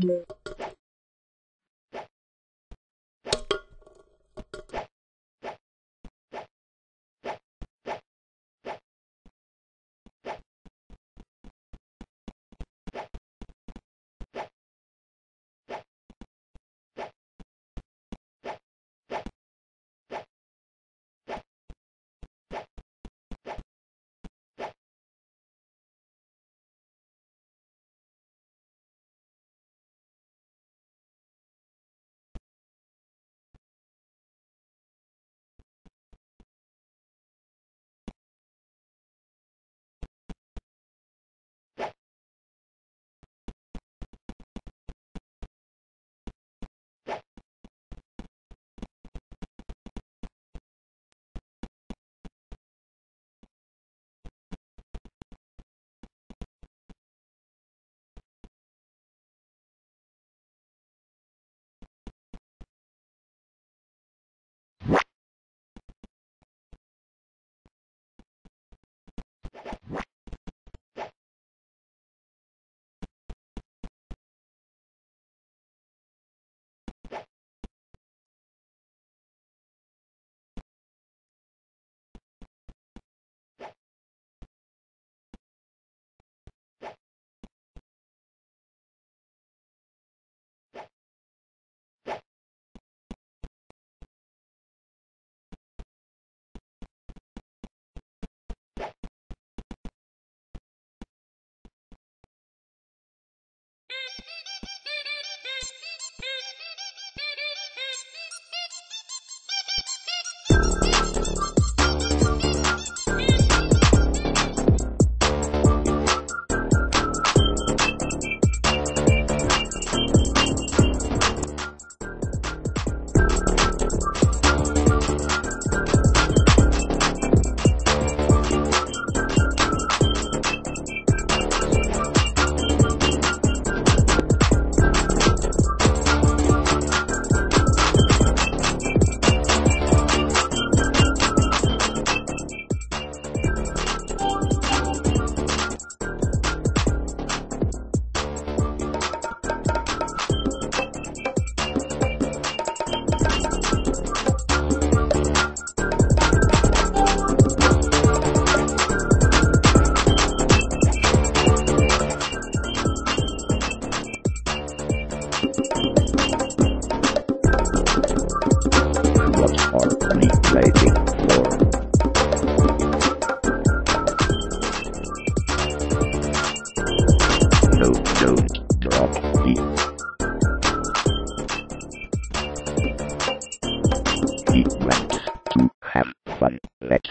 What waiting? No, don't drop me. He went to have fun. Let's